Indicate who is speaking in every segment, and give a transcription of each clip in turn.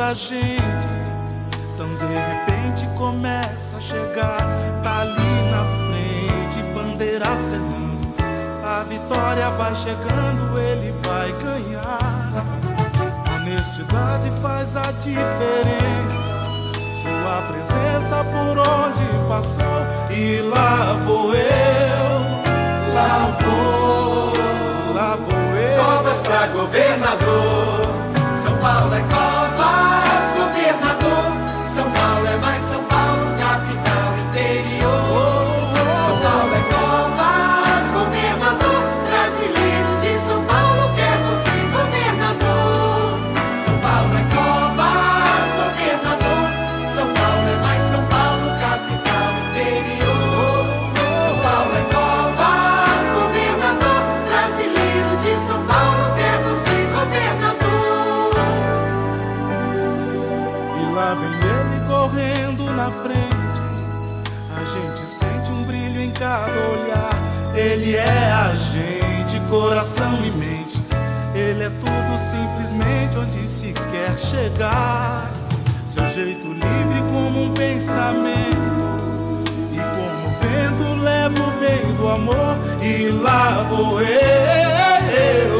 Speaker 1: da gente. Então de repente começa a chegar, tá ali na frente, bandeira acenando. A vitória vai chegando, ele vai ganhar. Honestidade faz a diferença. Sua presença por onde passou e lá vou eu, lá vou, lá vou eu.
Speaker 2: Cobras pra governador.
Speaker 1: Vem ele correndo na frente. A gente sente um brilho em cada olhar. Ele é a gente, coração e mente. Ele é tudo simplesmente onde se quer chegar. Seu jeito livre como um pensamento. E como o vento leva o bem do amor. E lá vou eu. E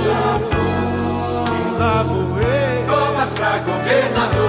Speaker 1: lá vou eu. Tomas pra governador.